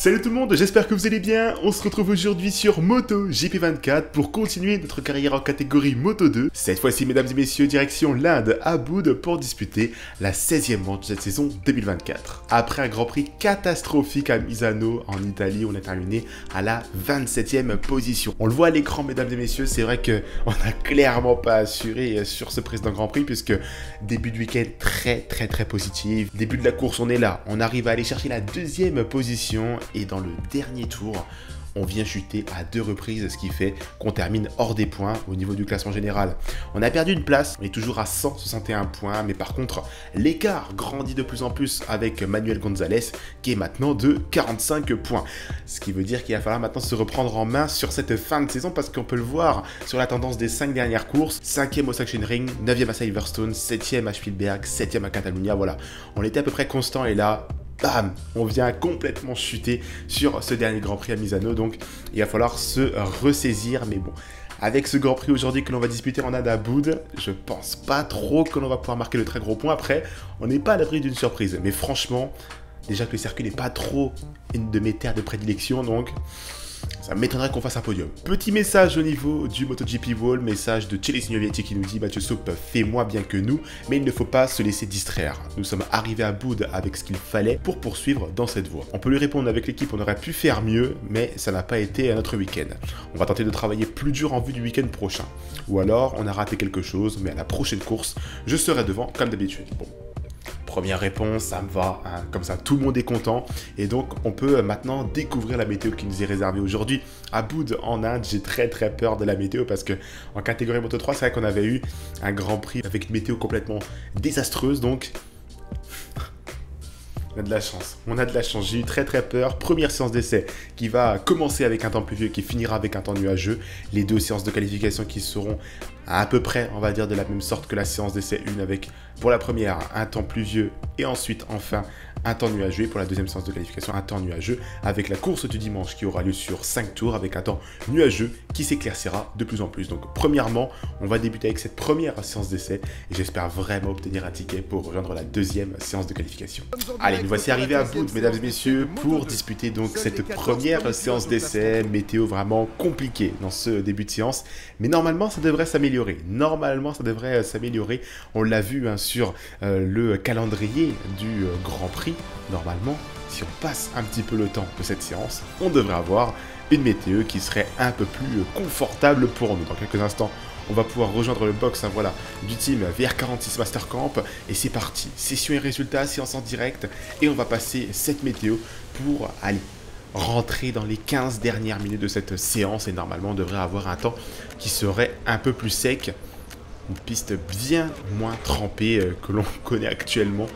Salut tout le monde, j'espère que vous allez bien. On se retrouve aujourd'hui sur Moto GP24 pour continuer notre carrière en catégorie Moto 2. Cette fois-ci, mesdames et messieurs, direction l'Inde à Boud pour disputer la 16e manche de cette saison 2024. Après un Grand Prix catastrophique à Misano en Italie, on est terminé à la 27e position. On le voit à l'écran, mesdames et messieurs, c'est vrai que on n'a clairement pas assuré sur ce précédent Grand Prix puisque début de week-end très très très positif. Début de la course, on est là, on arrive à aller chercher la deuxième position et dans le dernier tour, on vient chuter à deux reprises, ce qui fait qu'on termine hors des points au niveau du classement général. On a perdu une place, on est toujours à 161 points, mais par contre, l'écart grandit de plus en plus avec Manuel Gonzalez, qui est maintenant de 45 points. Ce qui veut dire qu'il va falloir maintenant se reprendre en main sur cette fin de saison, parce qu'on peut le voir sur la tendance des 5 dernières courses, 5e au Saxon Ring, 9e à Silverstone, 7e à Spielberg, 7e à Catalunya, voilà. On était à peu près constant, et là, bam, on vient complètement chuter sur ce dernier Grand Prix à Misano. Donc, il va falloir se ressaisir. Mais bon, avec ce Grand Prix aujourd'hui que l'on va disputer en Inde à Boud, je pense pas trop que l'on va pouvoir marquer le très gros point. Après, on n'est pas à l'abri d'une surprise. Mais franchement, déjà que le circuit n'est pas trop une de mes terres de prédilection. Donc, ça m'étonnerait qu'on fasse un podium. Petit message au niveau du MotoGP Wall, message de Chile Signovetti qui nous dit Mathieu Soup fait moins bien que nous, mais il ne faut pas se laisser distraire. Nous sommes arrivés à bout avec ce qu'il fallait pour poursuivre dans cette voie. On peut lui répondre avec l'équipe, on aurait pu faire mieux, mais ça n'a pas été à notre week-end. On va tenter de travailler plus dur en vue du week-end prochain. Ou alors, on a raté quelque chose, mais à la prochaine course, je serai devant comme d'habitude. Bon, Première réponse, ça me va, hein. comme ça tout le monde est content. Et donc on peut maintenant découvrir la météo qui nous est réservée aujourd'hui. À Boud en Inde, j'ai très très peur de la météo parce que en catégorie Moto 3, c'est vrai qu'on avait eu un grand prix avec une météo complètement désastreuse. Donc on a de la chance. On a de la chance. J'ai eu très très peur. Première séance d'essai qui va commencer avec un temps pluvieux qui finira avec un temps nuageux. Les deux séances de qualification qui seront à peu près, on va dire, de la même sorte que la séance d'essai 1 avec pour la première un temps pluvieux et ensuite enfin un temps nuageux et pour la deuxième séance de qualification un temps nuageux avec la course du dimanche qui aura lieu sur 5 tours avec un temps nuageux qui s'éclaircira de plus en plus. Donc premièrement, on va débuter avec cette première séance d'essai et j'espère vraiment obtenir un ticket pour rejoindre la deuxième séance de qualification. Allez, nous voici arrivés à bout, mesdames et messieurs, pour disputer donc cette première séance d'essai. Météo vraiment compliquée dans ce début de séance, mais normalement ça devrait s'améliorer. Normalement ça devrait s'améliorer. On l'a vu hein, sur euh, le calendrier du euh, Grand Prix normalement, si on passe un petit peu le temps de cette séance, on devrait avoir une météo qui serait un peu plus confortable pour nous. Dans quelques instants, on va pouvoir rejoindre le box hein, voilà, du team VR46 Mastercamp. Et c'est parti, session et résultats, séance en direct. Et on va passer cette météo pour aller rentrer dans les 15 dernières minutes de cette séance. Et normalement, on devrait avoir un temps qui serait un peu plus sec. Une piste bien moins trempée euh, que l'on connaît actuellement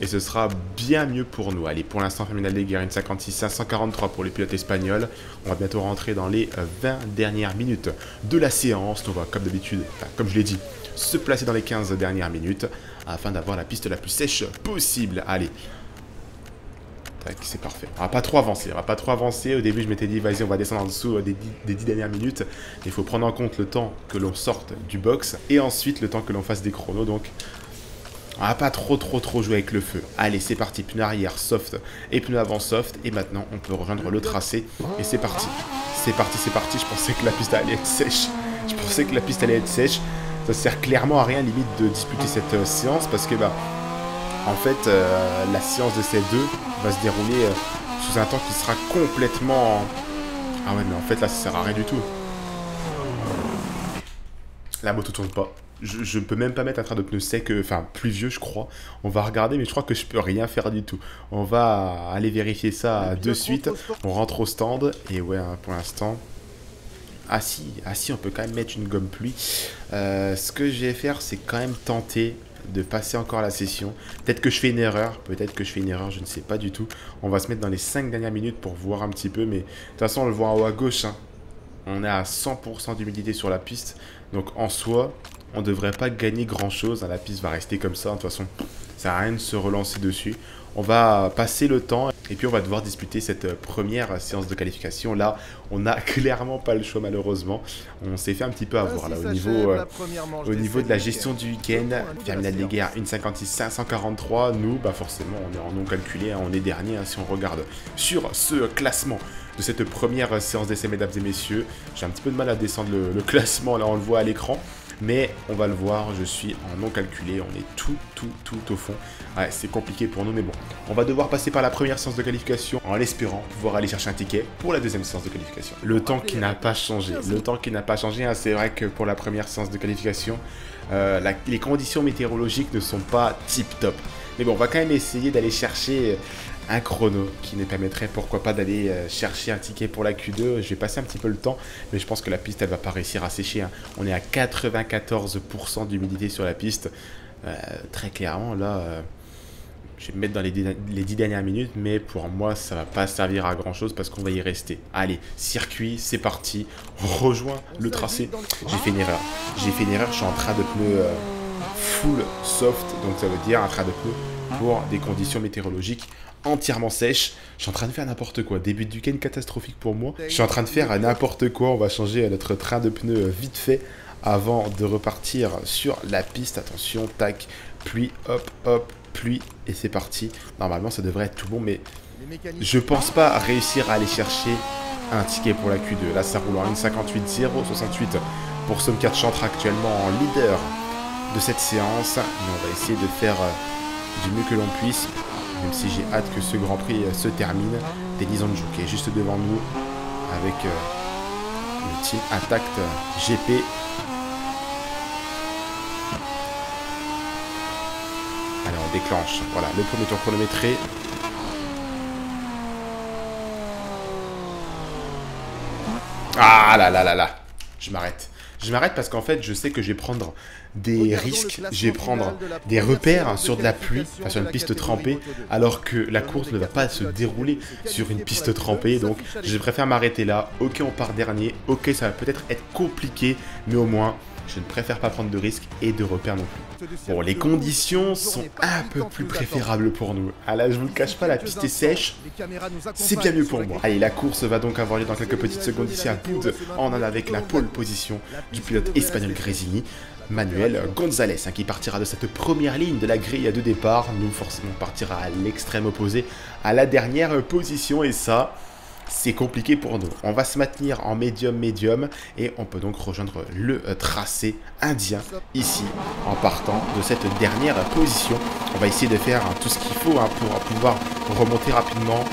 et ce sera bien mieux pour nous. Allez, pour l'instant, Fermin Aldeguer, une 56 543 pour les pilotes espagnols. On va bientôt rentrer dans les 20 euh, dernières minutes de la séance. On va, comme d'habitude, comme je l'ai dit, se placer dans les 15 dernières minutes afin d'avoir la piste la plus sèche possible. Allez, c'est parfait. On va pas trop avancer, on va pas trop avancer. Au début, je m'étais dit, vas-y, on va descendre en dessous euh, des 10, dernières minutes. Il faut prendre en compte le temps que l'on sorte du box et ensuite le temps que l'on fasse des chronos. Donc, on va pas trop trop trop jouer avec le feu. Allez, c'est parti. Pneu arrière soft et pneu avant soft. Et maintenant, on peut rejoindre le tracé. Et c'est parti. C'est parti, c'est parti. Je pensais que la piste allait être sèche. Je pensais que la piste allait être sèche. Ça sert clairement à rien limite de disputer cette euh, séance parce que bah en fait euh, la séance de ces deux va se dérouler euh, sous un temps qui sera complètement ah ouais mais en fait là ça sert à rien du tout la moto tourne pas je, ne peux même pas mettre un train de pneus sec, euh, enfin pluvieux, je crois. On va regarder, mais je crois que je peux rien faire du tout. On va aller vérifier ça de suite. On rentre au stand, et ouais, hein, pour l'instant. Ah si, ah si, on peut quand même mettre une gomme pluie. Euh, ce que je vais faire, c'est quand même tenter de passer encore la session. Peut-être que je fais une erreur, peut-être que je fais une erreur, je ne sais pas du tout. On va se mettre dans les 5 dernières minutes pour voir un petit peu, mais de toute façon, on le voit en haut à gauche. Hein. On est à 100% d'humidité sur la piste. Donc en soi, on devrait pas gagner grand chose. La piste va rester comme ça. De toute façon, ça à rien de se relancer dessus. On va passer le temps et puis on va devoir disputer cette première séance de qualification. Là, on n'a clairement pas le choix malheureusement. On s'est fait un petit peu avoir là au niveau, euh, au niveau de la gestion du week-end. Terminal des guerres 1,56 543. Nous, bah forcément, on est en non calculé, hein. on est dernier hein, si on regarde sur ce classement de cette première séance d'essai, mesdames et messieurs. J'ai un petit peu de mal à descendre le classement, là on le voit à l'écran. Mais on va le voir, je suis en non calculé, on est tout, tout, tout au fond. Ouais, c'est compliqué pour nous, mais bon. On va devoir passer par la première séance de qualification en l'espérant pouvoir aller chercher un ticket pour la deuxième séance de qualification. Le temps qui n'a pas changé, le temps qui n'a pas changé, hein, c'est vrai que pour la première séance de qualification, euh, les conditions météorologiques ne sont pas tip top. Mais bon, on va quand même essayer d'aller chercher un chrono qui nous permettrait pourquoi pas d'aller euh, chercher un ticket pour la Q2. Je vais passer un petit peu le temps, mais je pense que la piste elle va pas réussir à sécher. Hein. On est à 94% d'humidité sur la piste. Euh, très clairement, là, euh, je vais me mettre dans les, les 10 dernières minutes, mais pour moi, ça va pas servir à grand chose parce qu'on va y rester. Allez, circuit, c'est parti. rejoins le tracé. J'ai fait une erreur. J'ai fait une erreur, je suis en train de pneus full soft, donc ça veut dire un train de pneus pour des conditions météorologiques entièrement sèche. Je suis en train de faire n'importe quoi. Début du week-end catastrophique pour moi. Je suis en train de faire n'importe quoi. On va changer notre train de pneus vite fait avant de repartir sur la piste. Attention, tac, pluie, hop, hop, pluie, et c'est parti. Normalement, ça devrait être tout bon, mais je pense pas réussir à aller chercher un ticket pour la Q2. Là, ça roule en 1,58, 0,68 pour Somcat Chantre actuellement en leader de cette séance. Mais on va essayer de faire euh, du mieux que l'on puisse même si j'ai hâte que ce Grand Prix euh, se termine. Denis Anjou qui est juste devant nous avec euh, le team Attack GP. Allez, on déclenche. Voilà, le premier tour chronométré. Ah là là là là. Je m'arrête. Je m'arrête parce qu'en fait, je sais que je vais prendre des risques, je vais prendre des repères sur de la pluie, enfin sur une piste trempée, alors que la course ne va pas se dérouler sur une piste trempée. Donc, je préfère m'arrêter là. Ok, on part dernier. Ok, ça va peut-être être compliqué, mais au moins, je ne préfère pas prendre de risques et de repères non plus. Bon, les conditions sont un peu plus préférables pour nous. Ah là, je vous le cache pas, la piste est sèche. C'est bien mieux pour moi. Allez, la course va donc avoir lieu dans quelques petites secondes ici à Boud. On en a avec la pole position du pilote espagnol Grésini. Manuel Gonzalez hein, qui partira de cette première ligne de la grille de départ. Nous, forcément, partira à l'extrême opposé à la dernière position et ça, c'est compliqué pour nous. On va se maintenir en médium-médium et on peut donc rejoindre le euh, tracé indien ici en partant de cette dernière position. On va essayer de faire tout ce qu'il faut hein, pour pouvoir remonter rapidement.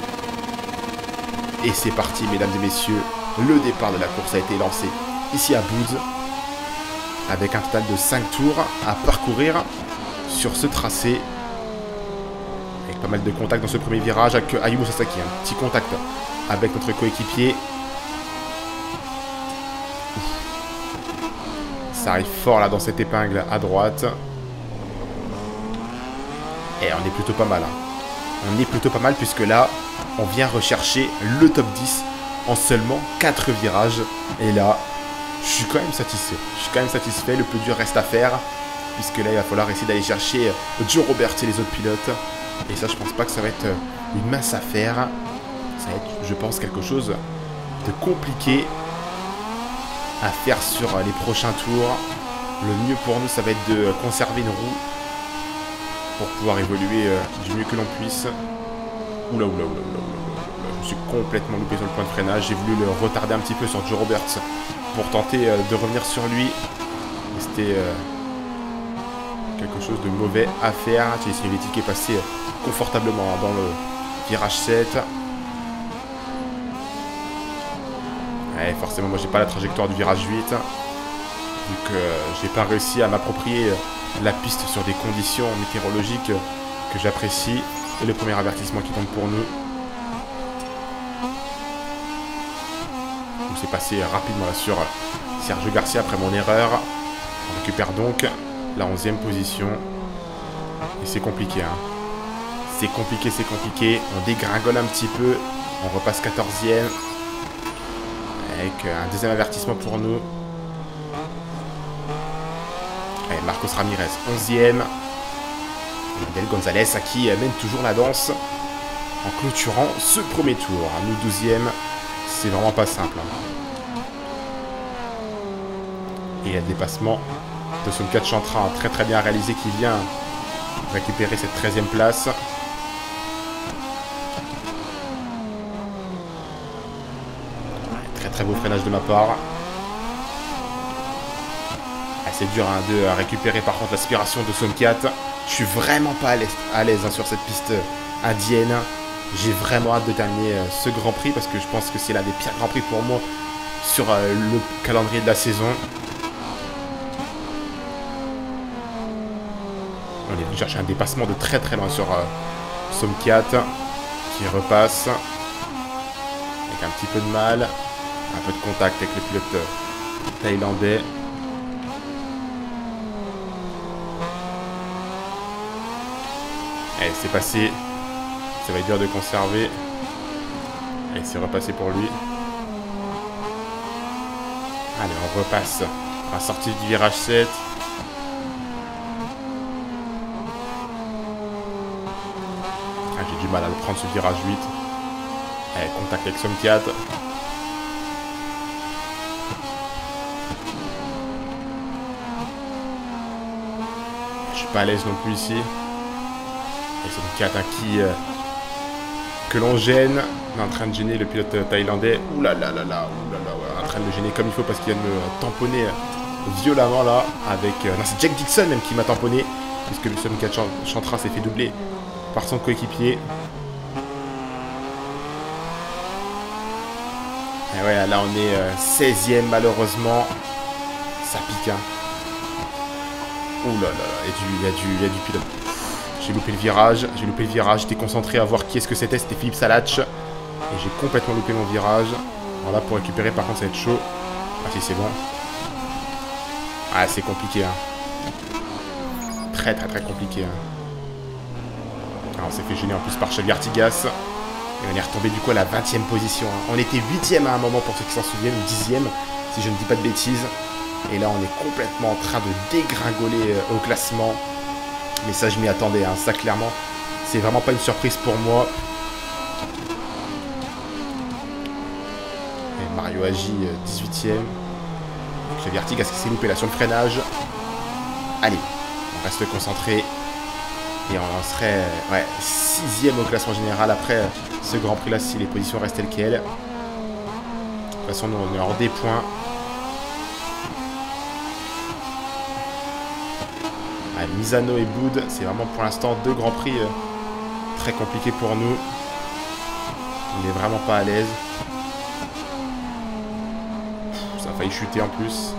Et c'est parti mesdames et messieurs, le départ de la course a été lancé ici à Booz avec un total de 5 tours à parcourir sur ce tracé avec pas mal de contacts dans ce premier virage avec Ayumu Sasaki, un petit contact avec notre coéquipier. Ça arrive fort là dans cette épingle à droite. Et on est plutôt pas mal. Hein. On est plutôt pas mal puisque là, on vient rechercher le top 10 en seulement 4 virages. Et là, je suis quand même satisfait. Je suis quand même satisfait. Le plus dur reste à faire. Puisque là, il va falloir essayer d'aller chercher Joe Robert et les autres pilotes. Et ça, je pense pas que ça va être une masse à faire ça va être, je pense, quelque chose de compliqué à faire sur les prochains tours. Le mieux pour nous, ça va être de conserver une roue pour pouvoir évoluer euh, du mieux que l'on puisse. Oula, oula, oula, oula, Je suis complètement loupé sur le point de freinage. J'ai voulu le retarder un petit peu sur Joe Roberts pour tenter euh, de revenir sur lui. C'était euh, quelque chose de mauvais à faire. J'ai qui est passé confortablement dans le virage 7. Ouais, forcément, moi j'ai pas la trajectoire du virage 8. Donc euh, j'ai pas réussi à m'approprier euh, la piste sur des conditions météorologiques que j'apprécie. Et le premier avertissement qui tombe pour nous. C'est passé rapidement là sur Sergio Garcia après mon erreur. On récupère donc la 11e position. Et c'est compliqué. Hein. C'est compliqué, c'est compliqué. On dégringole un petit peu. On repasse 14e. Avec un deuxième avertissement pour nous. Marcos Ramirez, 11e. Emmanuel Gonzalez qui mène toujours la danse en clôturant ce premier tour. Nous 12e, c'est vraiment pas simple. Hein. Et le dépassement de son 4 Chantra très très bien réalisé qui vient récupérer cette 13e place. Très beau freinage de ma part. C'est dur hein, de récupérer par contre l'aspiration de Somcat. Je suis vraiment pas à l'aise hein, sur cette piste indienne. J'ai vraiment hâte de terminer euh, ce Grand Prix parce que je pense que c'est l'un des pires Grands Prix pour moi sur euh, le calendrier de la saison. On est chercher un dépassement de très très loin sur euh, Somkiat qui repasse avec un petit peu de mal, un peu de contact avec le pilote thaïlandais. Allez, c'est passé. Ça va être dur de conserver. Allez, c'est repassé pour lui. Allez, on repasse. À sortir du virage 7. Ah, j'ai du mal à le prendre ce virage 8. Allez, contact avec Somkiat. Pas à l'aise non plus ici. Et Somkiat qui... Euh, que l'on gêne. On est en train de gêner le pilote thaïlandais. Ouh là là là là, là là, en train de le gêner comme il faut parce qu'il vient de me tamponner violemment là avec... Euh, non, c'est Jack Dixon même qui m'a tamponné puisque le Somkiat Chantra s'est fait doubler par son coéquipier. Et ouais, là on est 16ème euh, malheureusement. Ça pique, hein. Ouh là là, il y a du, y a du pilote. J'ai loupé le virage, j'ai loupé le virage, j'étais concentré à voir qui est-ce que c'était, c'était Philippe Salach. Et j'ai complètement loupé mon virage. Voilà, pour récupérer, par contre, ça va être chaud. Ah si, c'est bon. Ah, c'est compliqué, hein. Très, très, très compliqué, hein. Alors, on s'est fait gêner en plus par Xavier Artigas. Et on est retombé du coup à la 20ème position. Hein. On était 8ème à un moment pour ceux qui s'en souviennent, ou 10ème, si je ne dis pas de bêtises. Et là, on est complètement en train de dégringoler euh, au classement. Mais ça, je m'y attendais. Hein. Ça, clairement, c'est vraiment pas une surprise pour moi. Et Mario Agi, 18ème. Xavier Artigas qui s'est loupé là sur le freinage? Allez, on reste concentré. Et on serait ouais, sixième au classement général après ce Grand Prix là si les positions restent telles quelles. De toute façon, nous on est hors des points. Misano et Boud, c'est vraiment pour l'instant deux grands prix euh, très compliqués pour nous. On n'est vraiment pas à l'aise. Ça a failli chuter en plus.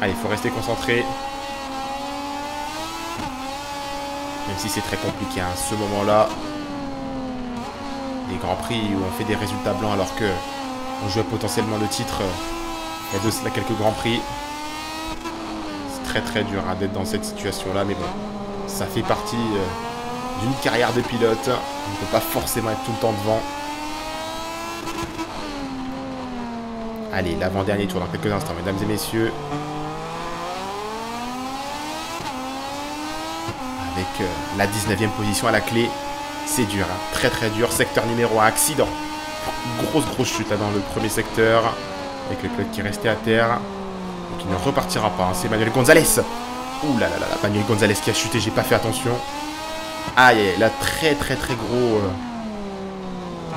Allez, il faut rester concentré. Même si c'est très compliqué, à hein. ce moment-là. Des grands prix où on fait des résultats blancs alors que on jouait potentiellement le titre. Il y a quelques grands prix très très dur hein, d'être dans cette situation-là, mais bon, ça fait partie euh, d'une carrière de pilote. On ne peut pas forcément être tout le temps devant. Allez, l'avant-dernier tour dans quelques instants, mesdames et messieurs. Avec euh, la 19e position à la clé. C'est dur, hein. très très dur. Secteur numéro 1, accident. Grosse grosse chute là dans le premier secteur. Avec le pilote qui restait à terre qui ne repartira pas. Hein. C'est Manuel Gonzalez. Ouh là là là, Manuel Gonzalez qui a chuté, j'ai pas fait attention. Aïe, là, très très très gros euh,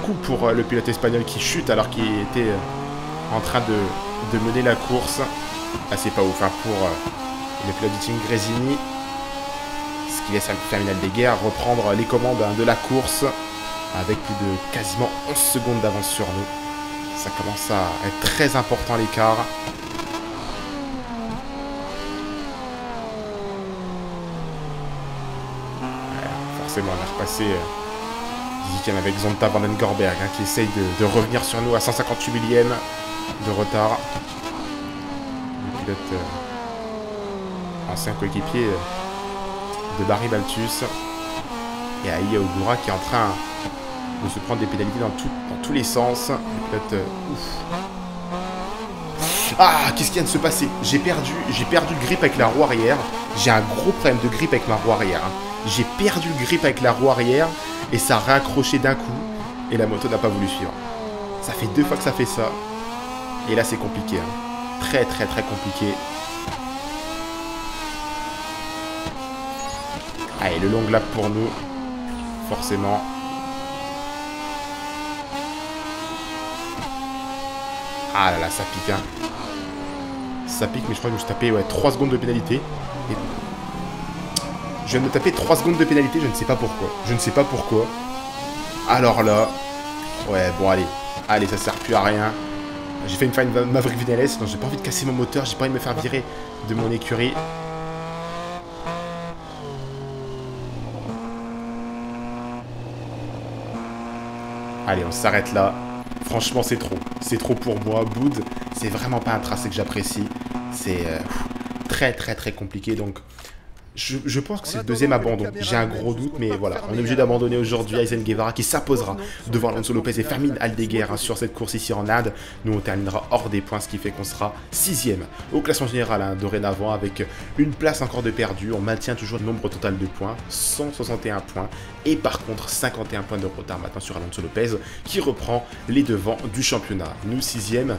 coup pour euh, le pilote espagnol qui chute alors qu'il était euh, en train de, mener la course. Là, c'est pas ouf hein, pour le pilote du team Grésini. Ce qui laisse un terminal des guerres reprendre les commandes hein, de la course avec plus de quasiment 11 secondes d'avance sur nous. Ça commence à être très important l'écart. On a repassé 18ème avec Zonta Vandengorberg hein, qui essaye de, revenir sur nous à 158 millième de retard. Le pilote euh, ancien coéquipier euh, de Barry Baltus. Et Aïe Ogura qui est en train de se prendre des pénalités dans, tous les sens. Le pilote, euh, ouf. Ah, qu'est-ce qui vient de se passer? J'ai perdu, j'ai perdu le grip avec la roue arrière. J'ai un gros problème de grip avec ma roue arrière. hein. J'ai perdu le grip avec la roue arrière et ça a raccroché d'un coup et la moto n'a pas voulu suivre. Ça fait deux fois que ça fait ça. Et là, c'est compliqué. hein. Très, très, très compliqué. Allez, le long lap pour nous. Forcément. Ah là là, ça pique, hein. Ça pique, mais je crois que je me suis tapé ouais, 3 secondes de pénalité. Et... Je viens de me taper 3 secondes de pénalité, je ne sais pas pourquoi. Je ne sais pas pourquoi. Alors là... Ouais, bon, allez. Allez, ça sert plus à rien. J'ai fait une fin de Maverick Vinales, donc j'ai pas envie de casser mon moteur, j'ai pas envie de me faire virer de mon écurie. Allez, on s'arrête là. Franchement, c'est trop. C'est trop pour moi. Boud, c'est vraiment pas un tracé que j'apprécie. C'est euh, très, très, très compliqué. Donc, je, je pense que c'est le deuxième abandon. J'ai un gros doute, mais voilà. On est obligé d'abandonner aujourd'hui Aizen Guevara qui s'apposera devant Alonso Lopez et Fermin Aldeguer hein, sur cette course ici en Inde. Nous, on terminera hors des points, ce qui fait qu'on sera sixième au classement général hein, dorénavant avec une place encore de perdu. On maintient toujours le nombre total de points, 161 points. Et par contre, 51 points de retard maintenant sur Alonso Lopez qui reprend les devants du championnat. Nous, sixième.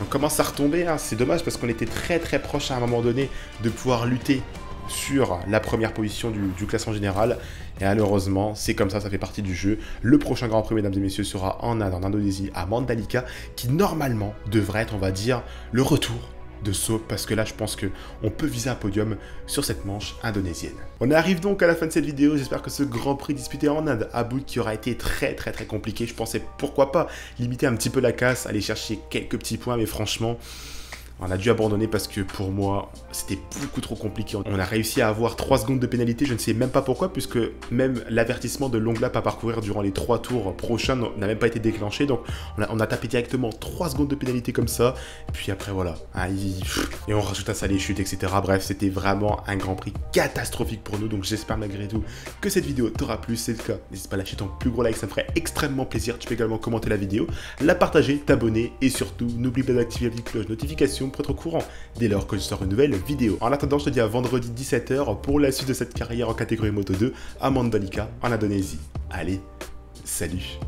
On commence à retomber, hein. c'est dommage parce qu'on était très très proche à un moment donné de pouvoir lutter sur la première position du, classement général. Et malheureusement, c'est comme ça, ça fait partie du jeu. Le prochain Grand Prix, mesdames et messieurs, sera en Inde, en Indonésie, à Mandalika, qui normalement devrait être, on va dire, le retour de saut parce que là je pense que on peut viser un podium sur cette manche indonésienne. On arrive donc à la fin de cette vidéo, j'espère que ce Grand Prix disputé en Inde à bout qui aura été très très très compliqué, je pensais pourquoi pas limiter un petit peu la casse, aller chercher quelques petits points mais franchement on a dû abandonner parce que pour moi, c'était beaucoup trop compliqué. On a réussi à avoir 3 secondes de pénalité, je ne sais même pas pourquoi, puisque même l'avertissement de long lap à parcourir durant les 3 tours prochains n'a même pas été déclenché. Donc on a, tapé directement 3 secondes de pénalité comme ça. Puis après voilà. Ah, et on rajoute à ça les etc. Bref, c'était vraiment un grand prix catastrophique pour nous. Donc j'espère malgré tout que cette vidéo t'aura plu. Si c'est le cas, n'hésite pas à lâcher ton plus gros like, ça me ferait extrêmement plaisir. Tu peux également commenter la vidéo, la partager, t'abonner et surtout n'oublie pas d'activer la petite cloche notification pour être au courant dès lors que je sors une nouvelle vidéo. En attendant, je te dis à vendredi 17h pour la suite de cette carrière en catégorie Moto 2 à Mandalika en Indonésie. Allez, salut